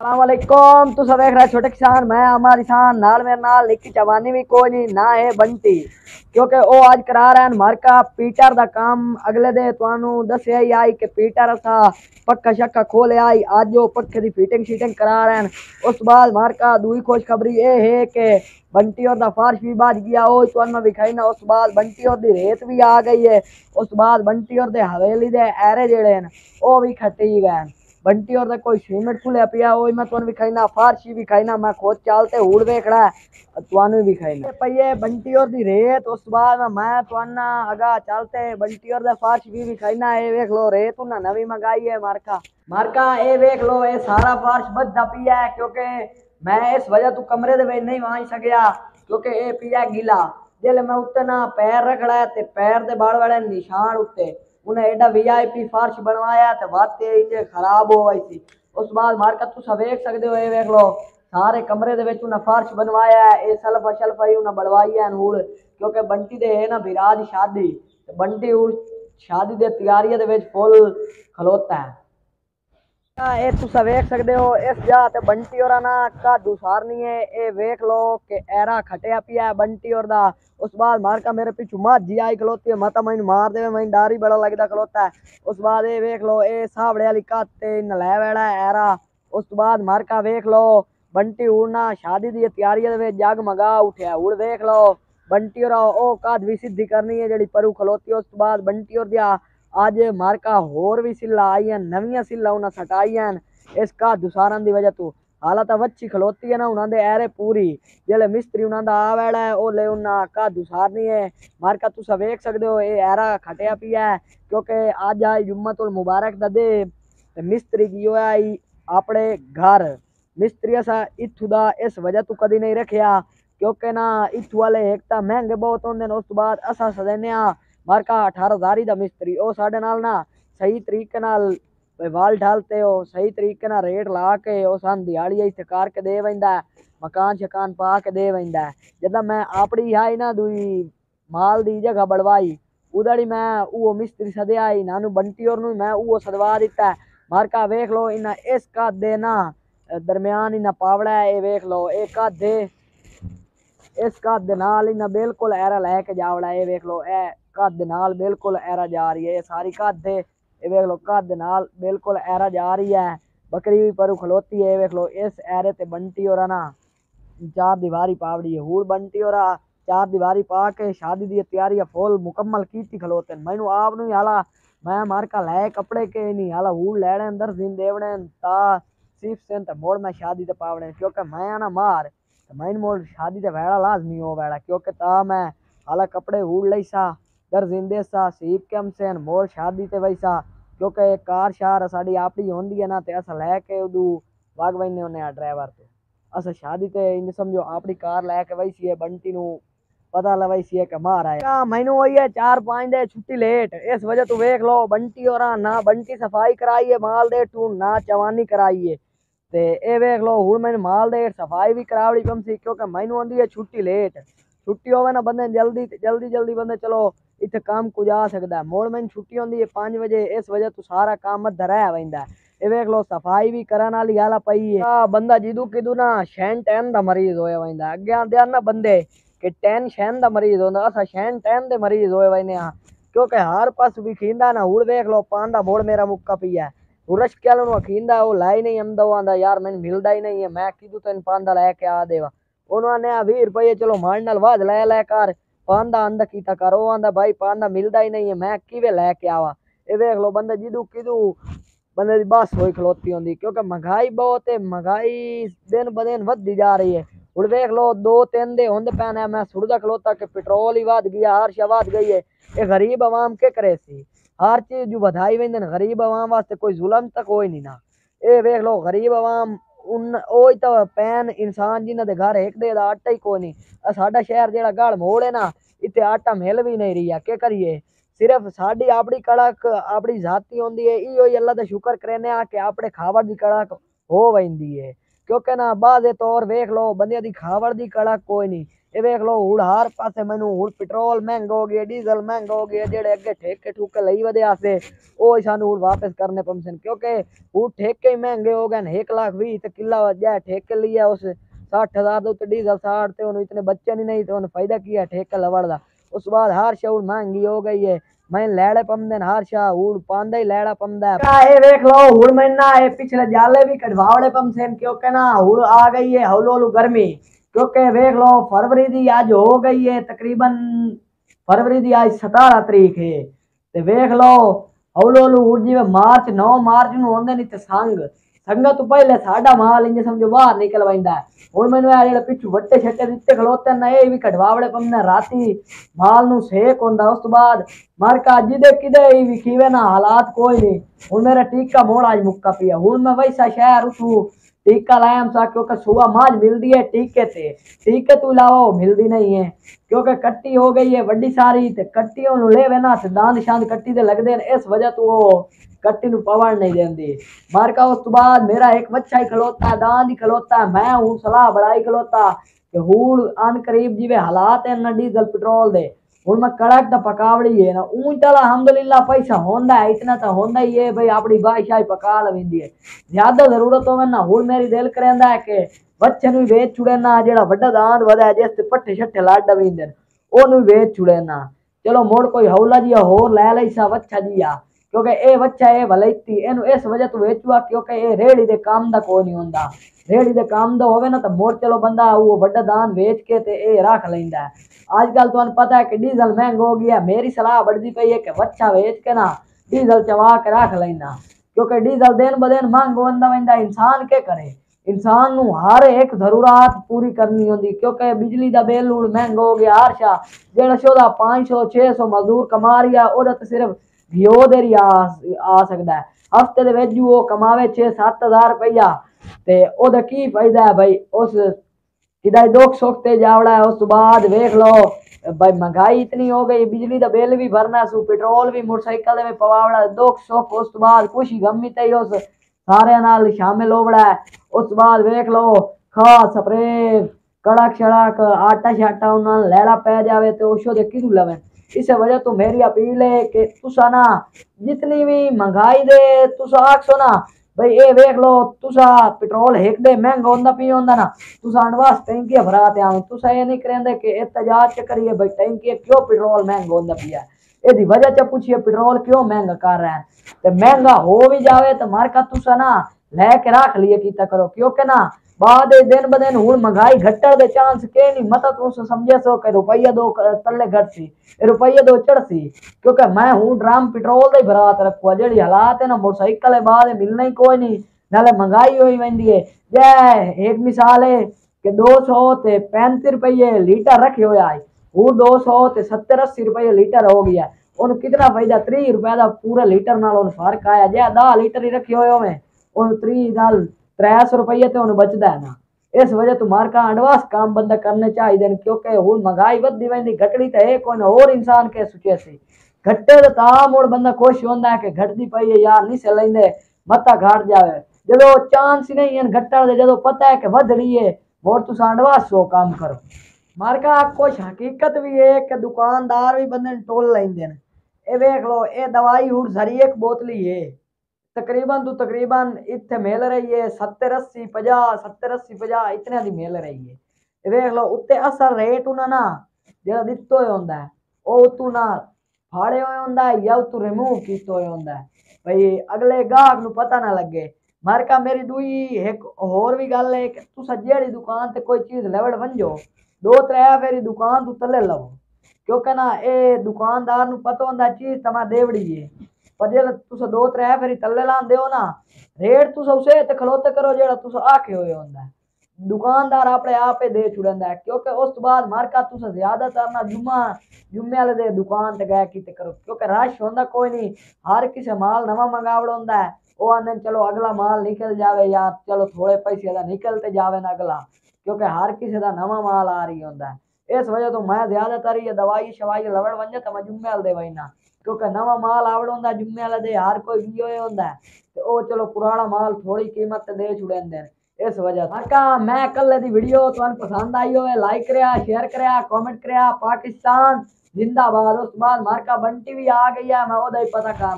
असलम तो सब देख रहा छोटे किसान, मैं हमारा किसान नाल मेरे नाल लिखी चवानी भी कोई नहीं, ना है बंटी। क्योंकि वो आज करा रहे हैं मार्का पीटर का काम। अगले दिन तू दस ही आई कि पीटर असा पक्का शक्का खोल आई। अज वो पक्के की फिटिंग शिटिंग करा रहे हैं। उस बाद मार्का दूई खुशखबरी ये है कि बंटी और फारश भी बाज गया हो तुम में ना। उस बाद बंटी और रेत भी आ गई है। उस बाद बंटी और हवेली दे एरे जड़े हैं, वो भी खटी गए बंटी और कोई सीमेंट खुले पिया वो मैं तुम भी खाईना फारशी भी मैं खुद चालते हुड़ देखड़ा है तुआनु भी बंटी और रेत उस बाद मैं तुआना अगा चलते बंटी और दा फारश भी भी खाईना ए देख लो रेत उन्हें नवी मंगाई है मारका मारका ए देख लो ये सारा फारश बद्दा पिया है क्योंकि मैं इस वजह तू कमरे नहीं वाई सकया क्योंकि ये पिया गिला जेले मैं उत्ते ना पैर रखड़ा है पैर दे बाल वाले निशान उत्ते उन्हें एडा वीआईपी फर्श बनवाया ते वाते इंजे खराब हो गई थी उस बाद मार्केट तुसा देख सकते हो ये देख लो सारे कमरे दे विच उन्हें फर्श बनवाया है ये सल्फ शल्फ ही उन्हें बनवाई है हूड़ क्योंकि बंटी दे है ना विराज दी शादी ते बंटी हूड़ शादी दे तैयारी दे विच फुल खलोता है ਇਹ ਤੁਸੀਂ ਵੇਖ ਸਕਦੇ ਹੋ ਇਸ ਜਗ੍ਹਾ ਤੇ ਬੰਟੀ ਹੋਰਾਂ ਨਾ ਕਾਦੂ ਸਾਰਨੀ ਹੈ ਇਹ ਵੇਖ ਲੋ ਕਿ ਐਰਾ ਖਟਿਆ ਪਿਆ ਬੰਟੀ ਹੋਰ ਦਾ उस बाद मार का मेरे पीछू माझी आई खलोती है, माता मैं मार देवे मैं डर ही बड़ा लगता खलोता है। उस बाद ये वेख लो ए साबड़े वाली काते नलै वेड़ा ऐरा। उस बाद मार का वेख लो, बंटी उड़ना शादी दी तैयारी जग मगा उठे उड़ वेख लो। बंटी और ओ काद भी सिद्धि करनी है जड़ी परू खलोती है। उस बाद बंटी और दिया अज मार्का होर भी सिला आई हैं नवी सिला उन्हें सटाई हैं। इसका दुसारन की वजह तू ਤੋਂ ਹਾਲਤ ਵੱਛੀ ਖਲੋਤੀ ਹੈ ਨਾ ਉਹਨਾਂ ਦੇ ਐਰੇ ਪੂਰੀ ਜਿਹੜੇ ਮਿਸਤਰੀ ਉਹਨਾਂ ਦਾ ਆ ਵੈੜਾ ਹੈ ਉਹ ਲੈ ਉਹਨਾਂ ਕਾ ਦੁਸਾਰਨੀ ਹੈ ਮਾਰਕਾ ਤੁਸੀਂ ਵੇਖ ਸਕਦੇ ਹੋ ਇਹ ਐਰਾ ਖਟਿਆ ਪਿਆ ਹੈ ਕਿਉਂਕਿ ਅੱਜ ਆ ਜੁਮਤੁਲ ਮੁਬਾਰਕ ਦਾ ਦੇ ਤੇ ਮਿਸਤਰੀ ਕੀ ਹੋਇਆ ਈ ਆਪਣੇ ਘਰ ਮਿਸਤਰੀ ਅਸਾ ਇੱਥੋਂ ਦਾ ਇਸ ਵਜ੍ਹਾ ਤੋਂ ਕਦੀ ਨਹੀਂ ਰੱਖਿਆ ਕਿਉਂਕਿ ਨਾ ਇੱਥੋਂ ਵਾਲੇ ਇੱਕ ਤਾਂ ਮਹਿੰਗੇ ਬਹੁਤ ਹੁੰਦੇ ਨੇ ਉਸ ਤੋਂ ਬਾਅਦ ਅਸਾਂ ਸਦਨੇ ਆ ਮਾਰਕਾ 18000 ਦਾ ਮਿਸਤਰੀ भाई वाल डालते हो, सही तरीके ना रेट ला के हो सन दिहाड़ी सरकार के दे वेंदा मकान शकान पा के दे वेंदा जदा मैं आपड़ी आई ना दूई माल दी जगह बड़वाई उधर मैं वो मिस्त्री सदया ही, नानू बंटी और मैं वो सदवा दिता मार का वेख लो इना इसका देना दरम्यान इना पावड़ा है ये वेख लो एक दे इस दिनाल इना बिल्कुल ऐरा लैके जावड़ा ये वेख लो ए कद बिल्कुल ऐरा जा रही है ये सारी कद है ये वेख लो, घर नाल बिल्कुल एरा जा रही है। बकरी भी परू खलोती है वेख लो, इस एरे ते बंटी हो ना, चार दीवारी पावड़ी है हूर बंटी हो चार दीवारी पा के शादी दी तैयारी फुल मुकम्मल की थी खलोते मैं आप नहीं हाला, मैं मार का लाए कपड़े के नहीं, हाला हूल लैने अंदर दिन देवने सिर्फ़ सिंह तो मोड़ मैं शादी ते पावड़े क्योंकि मैं आना मार तो मैन मोड़ शादी ते वैड़ा लाजमी हो वैड़ा, क्योंकि ता मैं हाला कपड़े हूर लई सा कर जिंदे सा, सीप कम सेन, मोर शादी ते वैसा क्योंकि कार शार साड़ी आपड़ी होंदी है ना, ते अस लेके उदू। वागवाई ने होने ड्राइवर तो। अस शादी ते इन समझो आपकी कार लेके वैसी है, बंटी नु पता लवाई सी है कि मार आए। हाँ, क्या वही है, चार पाँच दे छुट्टी लेट। इस वजह तू वेख लो, बंटी और हाँ, ना बंटी सफ़ाई कराई है, माल दे तू, ना चवानी कराई है। ते ए देख लो हूँ मैंने माल दे, सफ़ाई भी करावड़ी कम सी, क्योंकि मैनू आंदी है छुट्टी लेट। छुट्टी होवे ना बंदे जल्दी जल्दी जल्दी बंदे, चलो ਜਲਦੀ ਜਲਦੀ ਜਲਦੀ ਬੰਦੇ ਚਲੋ ਇੱਥੇ ਕੰਮ ਕੁ ਜਾ ਸਕਦਾ ਮੋੜ ਮੈਨੂੰ ਛੁੱਟੀ ਹੁੰਦੀ ਹੈ 5 ਵਜੇ ਇਸ ਵਜ੍ਹਾ ਤੋਂ ਸਾਰਾ ਕੰਮ ਅੱਧਾ ਰਹਿ ਵੈਂਦਾ ਇਹ ਵੇਖ ਲਓ ਸਫਾਈ ਵੀ ਕਰਨ ਵਾਲੀ ਹਾਲਾ ਪਈ ਹੈ ਆ ਬੰਦਾ ਜਿੱਦੂ ਕਿਦੂ ਨਾ ਸ਼ੈਨ ਟੈਨ ਦਾ ਮਰੀਜ਼ ਹੋਇਆ ਵੈਂਦਾ ਅੱਗੇ ਆਂਦੇ ਨਾ ਬੰਦੇ ਕਿ ਟੈਨ ਸ਼ੈਨ ਦਾ ਮਰੀਜ਼ ਹੁੰਦਾ ਅਸਾਂ ਸ਼ੈਨ ਟੈਨ ਦੇ ਮਰੀਜ਼ ਹੋਏ ਵੈਨੇ ਆ ਕਿਉਂਕਿ ਹਰ ਪਾਸ ਵੀ ਖੀਂਦਾ ਨਾ ਹੁਣ ਵੇਖ ਲਓ ਪਾਂਦਾ ਮੋੜ ਮੇਰਾ ਮੁੱਕਾ ਪਿਆ ਉਰਸ਼ ਕੇ ਨੂੰ ਖੀਂਦਾ ਉਹ ਲਾਈ ਨਹੀਂ ਆਂਦਾ ਉਹ ਆਂਦਾ ਯਾਰ ਮੈਨੂੰ ਮਿਲਦਾ ਹੀ ਨਹੀਂ ਹੈ ਮੈਂ ਕਿਦੂ ਤੈਨੂੰ ਪਾਂਦਾ ਲੈ ਕੇ ਆ ਦੇਵਾ ਉਹਨਾਂ ਨੇ ਆ 20 ਰੁਪਏ ਚਲੋ ਮਾਰ ਨਾਲ ਵਾਦ ਲੈ ਲੈ ਕਰ ਪਾਂਦਾ ਆਂਦਾ ਕੀਤਾ ਕਰ ਉਹ ਆਂਦਾ ਭਾਈ ਪਾਂਦਾ ਮਿਲਦਾ ਹੀ ਨਹੀਂ ਹੈ ਮੈਂ ਕਿਵੇਂ ਲੈ ਕੇ ਆਵਾ ਇਹ ਵੇਖ ਲਓ ਬੰਦਾ ਜਿੱਦੂ ਕਿਦੂ ਬੰਦੇ ਦੀ ਬਸ ਹੋਈ ਖਲੋਤੀ ਹੁੰਦੀ ਕਿਉਂਕਿ ਮਹਿੰਗਾਈ ਬਹੁਤ ਹੈ ਮਹਿੰਗਾਈ ਦਿਨ ਬ ਦਿਨ ਵੱਧਦੀ ਜਾ ਰਹੀ ਹੈ ਹੁਣ ਵੇਖ ਲਓ ਦੋ ਤਿੰਨ ਦੇ ਹੁੰਦੇ ਪੈਣੇ ਮੈਂ ਸੁੜਦਾ ਖਲੋਤਾ ਕਿ ਪੈਟਰੋਲ ਹੀ ਵੱਧ ਗਿਆ ਹਰ ਸ਼ਾ ਵੱਧ ਗਈ ਹੈ ਇਹ ਗਰੀਬ ਆਵਾਮ ਕੀ ਕਰੇ ਸੀ ਹਰ ਚੀਜ਼ ਜੋ ਵਧਾਈ ਵੰਦੇ ਨੇ ਗਰੀਬ ਆਵਾਮ ਵਾਸਤੇ ਕੋਈ ਜ਼ੁਲਮ ਤਾਂ ਕੋਈ ਨਹੀਂ ਨਾ ਇਹ ਵੇਖ ਲਓ ਗਰੀਬ ਆਵਾਮ ਉਨ ਉਹ ਹੀ ਤਾਂ ਪੈਨ ਇਨਸਾਨ ਜਿਨ੍ਹਾਂ ਦੇ ਘਰ ਇੱਕ ਦੇ ਦਾ ਆਟਾ ਹੀ ਕੋਈ ਨਹੀਂ ਆ ਸਾਡਾ ਸ਼ਹਿਰ ਜਿਹੜਾ ਗਾਲ ਮੋੜ ਹੈ ਨਾ ਇੱਥੇ ਆਟਾ ਮਿਲ ਵੀ ਨਹੀਂ ਰਹੀ ਆ ਕੀ ਕਰੀਏ ਸਿਰਫ ਸਾਡੀ ਆਪਣੀ ਕੜਕ ਆਪਣੀ ਜ਼ਾਤੀ ਹੁੰਦੀ ਹੈ ਇਹੋ ਹੀ ਅੱਲਾ ਦਾ ਸ਼ੁਕਰ ਕਰਨੇ ਆ ਕਿ ਆਪਣੇ ਖਾਵੜ ਦੀ ਕੜਕ ਹੋ ਵੈਂਦੀ ਹੈ ਕਿਉਂਕਿ ਨਾ ਬਾਜ਼ੇ ਤੌਰ ਵੇਖ ਲਓ ਬੰਦਿਆਂ ਦੀ ਖਾਵੜ ਦੀ ਕੜਕ ਕੋਈ ਨਹੀਂ ਇਹ ਵੇਖ ਲਓ ਹੁਣ ਹਰ ਪਾਸੇ ਮੈਨੂੰ ਹੁਣ ਪੈਟਰੋਲ ਮਹਿੰਗਾ ਹੋ ਗਿਆ ਡੀਜ਼ਲ ਮਹਿੰਗਾ ਹੋ ਗਿਆ ਜਿਹੜੇ ਅੱਗੇ ਠੇਕੇ ਠੂਕੇ ਲਈ ਵਧੇ ਆਸੇ ਉਹ ਸਾਨੂੰ ਹੁਣ ਵਾਪਸ ਕਰਨੇ ਪਮਸਨ ਕਿਉਂਕਿ ਹੁਣ ਠੇਕੇ ਹੀ ਮਹਿੰਗੇ ਹੋ ਗਏ ਨੇ 1 ਲੱਖ 20 ਤੇ ਕਿੱਲਾ ਵਜਾ ਠੇਕੇ ਲਿਆ ਉਸ 60000 ਦੇ ਉੱਤੇ ਡੀਜ਼ਲ ਸਾੜ ਤੇ ਉਹਨੂੰ ਇਤਨੇ ਬੱਚੇ ਨਹੀਂ ਨਹੀਂ ਤੇ ਉਹਨੂੰ ਫਾਇਦਾ ਕੀ ਹੈ ਠੇਕਾ ਲਵੜ ਦਾ ਉਸ ਬਾਅਦ ਹਰ ਸ਼ੌਰ ਮਹਿੰਗੀ ਹੋ ਗਈ ਹੈ ਮੈਂ ਲੈੜੇ ਪੰਦੇ ਹਰ ਸ਼ਾ ਹੁਣ ਪਾਉਂਦਾ ਹੀ ਲੈੜਾ ਪੰਦਾ ਇਹ ਵੇਖ ਲਓ ਹੁਣ ਮੈਨਾਂ ਇਹ ਪਿਛਲੇ ਜਾਲੇ ਵੀ ਕਢਵਾਵੜੇ ਪੰਸੇ ਕਿਉਂਕਿ ਨਾ ਹੁਣ ਆ ਗਈ ਹੈ ਹੌਲੋ ਹੌਲੋ गर्मी ਕਿਉਂਕਿ ਵੇਖ ਲਓ, ਫਰਵਰੀ ਦੀ ਅੱਜ ਹੋ ਗਈ ਹੈ ਤਕਰੀਬਨ, ਫਰਵਰੀ ਦੀ ਅੱਜ 17 ਤਰੀਕ ਹੈ ਤੇ ਵੇਖ ਲਓ, ਹੌਲੋ ਹੌਲੋ ਹੁਣ ਜਿਵੇਂ ਮਾਰਚ 9 ਮਾਰਚ ਨੂੰ ਆਉਂਦੇ ਨੇ ਤੇ ਸੰਗ ਸੰਗਾਂ ਤੋਂ ਪਹਿਲੇ ਸਾਡਾ ਮਾਲ ਇੰਜ ਸਮਝੋ ਬਾਹਰ ਨਿਕਲਵਾਇਂਦਾ ਹੁਣ ਮੈਨੂੰ ਆ ਜਿਹੜਾ ਪਿੱਛੂ ਵੱਟੇ ਛੱਟੇ ਦਿੱਤੇ ਖਲੋਤੇ ਨਾ, ਇਹ ਵੀ ਕਢਵਾਵੜੇ ਪੰਨਾ ਰਾਤੀ ਮਾਲ ਨੂੰ ਸੇਕ ਹੁੰਦਾ, ਉਸ ਤੋਂ ਬਾਅਦ ਮਾਰਕਾ ਜਿਹਦੇ ਕਿਦੇ ਵੀ ਕਿਵੇਂ ਨਾ ਹਾਲਾਤ ਕੋਈ ਨਹੀਂ। ਹੁਣ ਮੇਰਾ ਟੀਕਾ ਮੋੜ ਅੱਜ ਮੁੱਕਾ ਪਿਆ। ਹੁਣ ਮੈਂ ਵੈਸਾ ਸ਼ਹਿਰ ਉਥੂ टीका लाया हम सा क्योंकि सुबह माज मिलती है टीके से टीके तो इलावा मिलती नहीं है। क्योंकि कट्टी हो गई है वड्डी सारी, ते कट्टी ओनू ले वे दांद शांद कट्टी दे लगदे ने, इस वजह तो कट्टी नु पवड़ नहीं देंदी। मारका उस तो बाद मेरा एक बच्चा ही खलोता है दांद ही खलोता है मैं हूँ सलाह बड़ाई खलोता, कि हूँ अन करीब जिवे हालात है ना डीजल पेट्रोल दे। हूँ मैं कड़क तो पकावड़ी है ना ऊँट अलहमदुल्ला पैसा होंदा है इतना तो होंदा ही है भाई अपनी बादशाही पका लवेंदी है ज़्यादा ज़रूरत होवे ना हूँ मेरी दिल करेंदा है कि बच्चे भी वेच छुड़े ना जेड़ा वड्डा दांद वधा जिस पट्ठे छट्ठे लाड डवेंदे ओनू वेच छुड़े ना चलो मुड़ कोई हौला जी होर लै ली सा लैसा जी आ ਲਈ ਸਾ ਵੱਛਾ ਜਿਹਾ ਕਿਉਂਕਿ ਇਹ ਬੱਚਾ ਇਹ ਵਲੈਤੀ ਇਹਨੂੰ ਇਸ ਵਜ੍ਹਾ ਤੋਂ ਵੇਚੂਆ ਕਿਉਂਕਿ ਇਹ ਰੇੜੀ ਦੇ ਕੰਮ ਦਾ ਕੋਈ ਨਹੀਂ ਹੁੰਦਾ ਰੇੜੀ ਦੇ ਕੰਮ ਦਾ ਹੋਵੇ ਨਾ ਤਾਂ ਮੋੜ ਚਲੋ ਬੰਦਾ ਉਹ ਵੱਡਾ ਦਾਨ ਵੇਚ ਕੇ ਤੇ ਇਹ ਰੱਖ ਲੈਂਦਾ ਹੈ ਅੱਜ ਕੱਲ ਤੁਹਾਨੂੰ ਪਤਾ ਹੈ ਕਿ ਡੀਜ਼ਲ ਮਹਿੰਗਾ ਹੋ ਗਿਆ ਮੇਰੀ ਸਲਾਹ बढ़ती ਪਈ ਹੈ ਕਿ ਵੱਛਾ ਵੇਚ ਕੇ ਨਾ ਡੀਜ਼ਲ ਚਵਾ ਕੇ ਰੱਖ ਲੈਣਾ ਕਿਉਂਕਿ ਡੀਜ਼ਲ ਦਿਨ ਬ ਦਿਨ ਮਹਿੰਗਾ ਹੁੰਦਾ ਵੈਂਦਾ ਇਨਸਾਨ ਕੀ ਕਰੇ ਇਨਸਾਨ ਨੂੰ ਹਰ ਇੱਕ ਜ਼ਰੂਰਤ ਪੂਰੀ ਕਰਨੀ ਹੁੰਦੀ ਕਿਉਂਕਿ ਬਿਜਲੀ ਦਾ ਬਿੱਲ ਹੁਣ ਮਹਿੰਗਾ ਹੋ ਗਿਆ ਹਰ ਸ਼ਾ ਜਿਹੜਾ ਸ਼ੋਦਾ 500 600 ਮਜ਼ਦੂਰ ਕਮਾ ਰਿਹਾ ਉਹਦਾ ਤਾਂ ਸਿਰਫ ਵੀ ਉਹਦੇ ਲਈ ਆ ਸਕਦਾ ਹਫ਼ਤੇ ਦੇ ਵਿੱਚ ਉਹ ਕਮਾਵੇ 6-7000 ਰੁਪਇਆ ਤੇ ਉਹਦਾ ਕੀ ਫਾਇਦਾ ਹੈ ਭਾਈ ਉਸ ਕਿਦਾਂ ਦੁੱਖ ਸੁੱਖ ਤੇ ਜਾਵੜਾ ਉਸ ਤੋਂ ਬਾਅਦ ਵੇਖ ਲਓ ਭਾਈ ਮਹਿੰਗਾਈ ਇਤਨੀ ਹੋ ਗਈ, ਬਿਜਲੀ ਦਾ ਬਿੱਲ ਵੀ ਭਰਨਾ ਸੂ, ਪੈਟਰੋਲ ਵੀ, ਮੋਟਰਸਾਈਕਲ ਦੇ ਵਿੱਚ ਪਵਾਵੜਾ, ਦੁੱਖ ਸੁੱਖ, ਉਸ ਤੋਂ ਬਾਅਦ ਖੁਸ਼ੀ ਗਮੀ ਤੇ ਉਸ ਸਾਰਿਆਂ ਨਾਲ ਸ਼ਾਮਿਲ ਹੋਵੜਾ ਉਸ ਤੋਂ ਬਾਅਦ ਵੇਖ ਲਓ ਖਾ ਸਪਰੇ ਕੜਕ ਛੜਕ ਆਟਾ ਛਾਟਾ ਉਹਨਾਂ ਲੈਣਾ ਪੈ ਜਾਵੇ ਤੇ ਉਹ ਦੇ ਕਿਹਨੂੰ ਲਵੇ? इस वजह तो मेरी अपील है कि तुसा ना जितनी भी महंगाई दे तुसा आखो ना भाई ये वेख लो तुसा पेट्रोल एक दे महंगा होंदा पी होंदा ना तुसा अनवास टैंकी भरा ते आओ तुसा ये नहीं करेंदे कि एहतजाज च करिए भाई टैंकी क्यों पेट्रोल महंगा होंदा पिया ਇਹਦੀ ਵਜ੍ਹਾ ਚ ਪੁੱਛੀਏ ਪੈਟਰੋਲ ਕਿਉਂ ਮਹਿੰਗਾ ਕਰ ਰਿਹਾ ਹੈ ਤੇ ਮਹਿੰਗਾ ਹੋ ਵੀ ਜਾਵੇ ਤਾਂ ਮਾਰਕਾ ਤੁਸਾਂ ਨਾ ਲੈ ਕੇ ਰੱਖ ਲਈਏ ਕੀਤਾ ਕਰੋ ਕਿਉਂਕਿ ਨਾ बाद એ દેન બદેન હું મગાઈ ઘટર દે ચાન્સ કે ની મત તું સો સમજે સો કે रुपया दो तल्ले घटसी रुपया दो चढ़सी, क्योंकि मैं हूँ ड्रम पेट्रोल दे भरात रखवा जेडी हालात है ना, मोटरसाइकिल है बाद मिलना ही कोई नहीं नाले महँगाई होई वेंदी है जै एक मिसाल है कि दो सौ पैंती रुपये लीटर रखे होया हूँ दो सौ सत्तर अस्सी रुपये लीटर हो गया उन कितना फ़ायदा 30 रुपए का पूरे लीटर ना फ़र्क आया, जै 10 लीटर ही रखे हुए मैं उन 30 त्रै सौ रुपये तो हूँ बचता है ना। इस वजह तू मार का एडवांस काम बंदा करने चाहिए क्योंकि हूँ महँगाई वधी वी घटनी तो है कौन और इंसान के सुचे घटे तो ताम और खुश होता है कि घटती पई है, यार नहीं से लेंदे मत्था घाट जावे। जो चांस ही नहीं है घटने जो पता है कि वध रही है और तुम एडवांस सो काम करो। मार का कुछ हकीकत भी है कि दुकानदार भी बंद टोल लेंदे ये देख लो ये दवाई हूँ सारी एक बोतली है। ਤਕਰੀਬਨ ਤੋਂ ਤਕਰੀਬਨ ਇੱਥੇ ਮਿਲ ਰਹੀ ਹੈ 70 80 50 70 80 50 ਇਤਨੇ ਦੀ ਮਿਲ ਰਹੀ ਹੈ। ਵੇਖ ਲਓ, ਉੱਤੇ ਅਸਲ ਰੇਟ ਉਹਨਾਂ ਨਾ ਜਿਹੜਾ ਦਿੱਤੋ ਹੋਇਆ ਹੁੰਦਾ ਉਹ ਤੂੰ ਨਾ ਫਾੜੇ ਹੋਏ ਹੁੰਦਾ ਜਾਂ ਤੂੰ ਰਿਮੂਵ ਕੀਤਾ ਹੋਇਆ ਹੁੰਦਾ ਭਈ ਅਗਲੇ ਗਾਹਕ ਨੂੰ ਪਤਾ ਨਾ ਲੱਗੇ। ਮਾਰਕਾ ਮੇਰੀ ਦੂਈ, ਇੱਕ ਹੋਰ ਵੀ ਗੱਲ ਹੈ ਕਿ ਤੁਸੀਂ ਜਿਹੜੀ ਦੁਕਾਨ ਤੇ ਕੋਈ ਚੀਜ਼ ਲੈਵੜ ਵੰਜੋ ਦੋ ਤਰੇ ਫੇਰੀ ਦੁਕਾਨ ਤੋਂ ਥੱਲੇ ਲਵੋ। ਕਿਉਂਕਿ ਨਾ ਇਹ ਦੁਕਾਨਦਾਰ ਨੂੰ ਪਤਾ ਹੁੰਦਾ ਚੀਜ਼ ਤਮਾ ਦੇਵੜੀ ਹੈ। पर जेल तुस दो त्रै फेरी तले लांदे हो ना, रेट तुस उसे ते खलोते करो जेड़ा तुस आखे होए होंदा है दुकानदार अपने आप ही दे छुड़ंदा है क्योंकि उस तो बाद मार्का तुस ज़्यादातर ना जुम्मा, जुम्मे आह्ले दे दुकान ते गए कीते करो, क्योंकि रश होंदा कोई नहीं हर किसी माल नवा मंगावड़ होंदा है वो आंदे चलो अगला माल निकल जाए या चलो थोड़े पैसे का निकलते जाए ना अगला। क्योंकि हर किसी का नवा माल आ रही होंगे इस वजह तो मैं ज़्यादातर ही दवाई शवाई लवड़ वंजे तो मैं जुम्मे आल दे ਕਿਉਂਕਿ ਨਵਾਂ ਮਾਲ ਆਵੜ ਹੁੰਦਾ ਜੁਮੇ ਵਾਲੇ ਦੇ ਹਰ ਕੋਈ ਵੀ ਹੋਏ ਹੁੰਦਾ ਹੈ ਤੇ ਉਹ ਚਲੋ ਪੁਰਾਣਾ ਮਾਲ ਥੋੜੀ ਕੀਮਤ ਤੇ ਦੇ ਛੁੜਦੇ ਨੇ इस वजह मारका मैं कल दी वीडियो तुम पसंद आई हो लाइक करया शेयर करया कमेंट करया पाकिस्तान जिंदाबाद उस बाद मारका बंटी भी आ गई है मैं ओदा ही पता कर